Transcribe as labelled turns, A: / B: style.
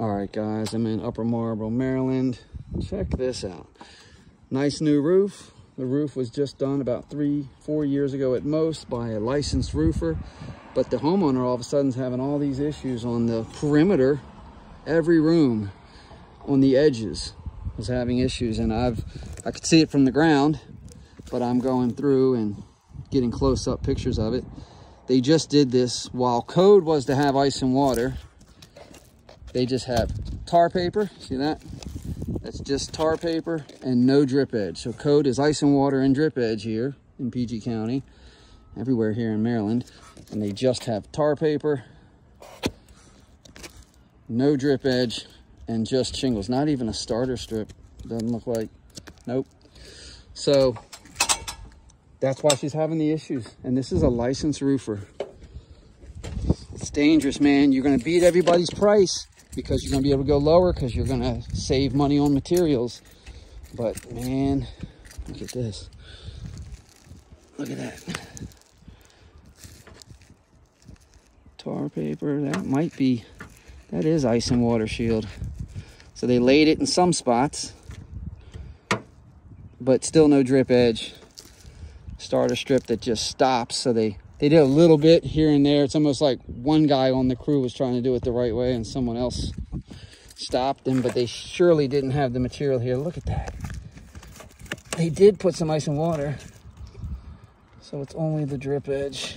A: All right, guys, I'm in Upper Marlboro, Maryland. Check this out. Nice new roof. The roof was just done about three, four years ago at most by a licensed roofer. But the homeowner all of a sudden is having all these issues on the perimeter. Every room on the edges was having issues. And I've, I could see it from the ground, but I'm going through and getting close up pictures of it. They just did this while code was to have ice and water they just have tar paper, see that? That's just tar paper and no drip edge. So code is ice and water and drip edge here in PG County, everywhere here in Maryland. And they just have tar paper, no drip edge, and just shingles. Not even a starter strip. Doesn't look like, nope. So that's why she's having the issues. And this is a licensed roofer. It's dangerous, man. You're gonna beat everybody's price because you're going to be able to go lower because you're going to save money on materials. But man, look at this. Look at that. Tar paper, that might be, that is ice and water shield. So they laid it in some spots, but still no drip edge. Starter strip that just stops so they they did a little bit here and there. It's almost like one guy on the crew was trying to do it the right way and someone else stopped them, but they surely didn't have the material here. Look at that. They did put some ice and water. So it's only the drip edge.